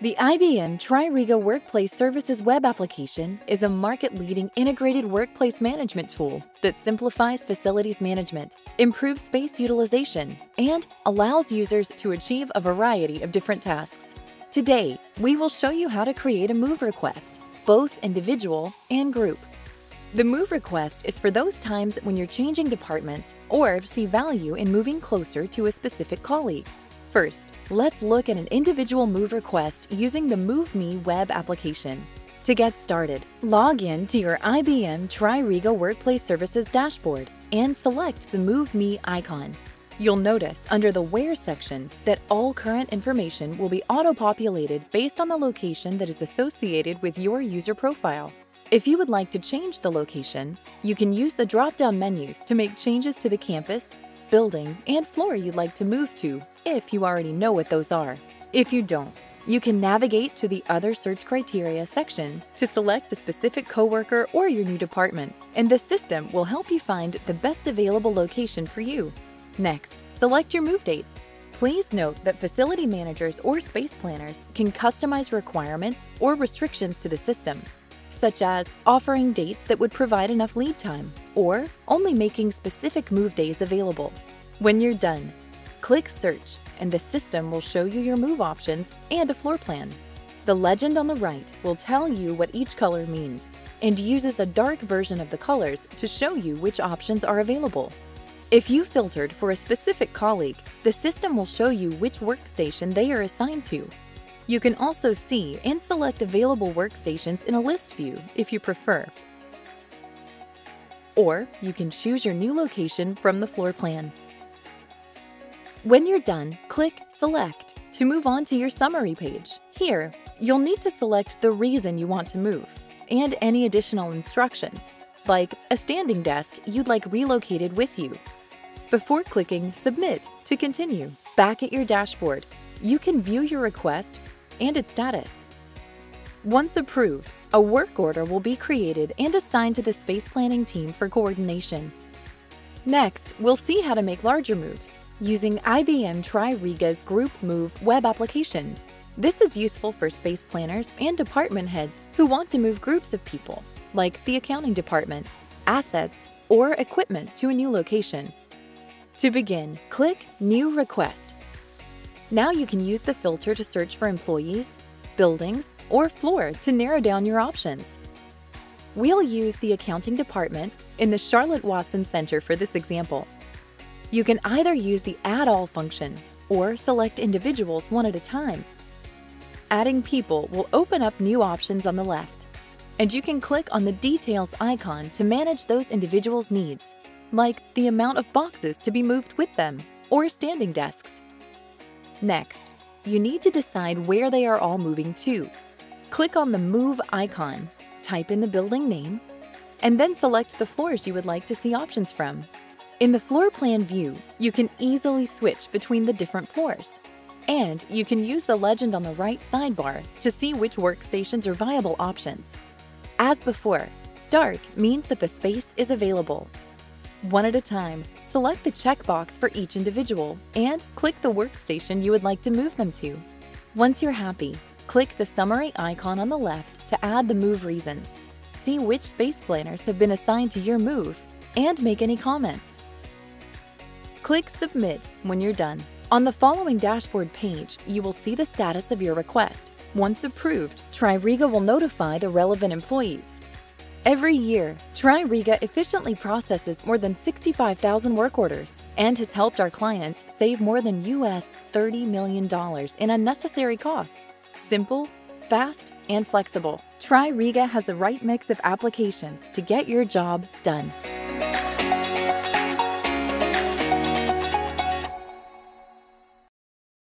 The IBM TRIRIGA Workplace Services web application is a market-leading integrated workplace management tool that simplifies facilities management, improves space utilization, and allows users to achieve a variety of different tasks. Today, we will show you how to create a move request, both individual and group. The move request is for those times when you're changing departments or see value in moving closer to a specific colleague. First, let's look at an individual move request using the MoveMe web application. To get started, log in to your IBM TRIRIGA Workplace Services dashboard and select the MoveMe icon. You'll notice under the Where section that all current information will be auto-populated based on the location that is associated with your user profile. If you would like to change the location, you can use the drop-down menus to make changes to the campus, building, and floor you'd like to move to if you already know what those are. If you don't, you can navigate to the Other Search Criteria section to select a specific coworker or your new department, and the system will help you find the best available location for you. Next, select your move date. Please note that facility managers or space planners can customize requirements or restrictions to the system, such as offering dates that would provide enough lead time or only making specific move days available. When you're done, click Search and the system will show you your move options and a floor plan. The legend on the right will tell you what each color means and uses a dark version of the colors to show you which options are available. If you filtered for a specific colleague, the system will show you which workstation they are assigned to you can also see and select available workstations in a list view if you prefer. Or you can choose your new location from the floor plan. When you're done, click Select to move on to your summary page. Here, you'll need to select the reason you want to move and any additional instructions, like a standing desk you'd like relocated with you. Before clicking Submit to continue, back at your dashboard, you can view your request and its status. Once approved, a work order will be created and assigned to the space planning team for coordination. Next, we'll see how to make larger moves using IBM TRIRIGA's Group Move web application. This is useful for space planners and department heads who want to move groups of people, like the accounting department, assets, or equipment to a new location. To begin, click New Request now you can use the filter to search for employees, buildings, or floor to narrow down your options. We'll use the accounting department in the Charlotte Watson Center for this example. You can either use the Add All function or select individuals one at a time. Adding people will open up new options on the left, and you can click on the Details icon to manage those individuals' needs, like the amount of boxes to be moved with them or standing desks. Next, you need to decide where they are all moving to. Click on the Move icon, type in the building name, and then select the floors you would like to see options from. In the floor plan view, you can easily switch between the different floors. And you can use the legend on the right sidebar to see which workstations are viable options. As before, dark means that the space is available one at a time, select the checkbox for each individual and click the workstation you would like to move them to. Once you're happy, click the summary icon on the left to add the move reasons. See which space planners have been assigned to your move and make any comments. Click Submit when you're done. On the following dashboard page, you will see the status of your request. Once approved, TRIRIGA will notify the relevant employees. Every year, TRIRIGA efficiently processes more than 65,000 work orders and has helped our clients save more than US $30 million in unnecessary costs. Simple, fast, and flexible. TRIRIGA has the right mix of applications to get your job done.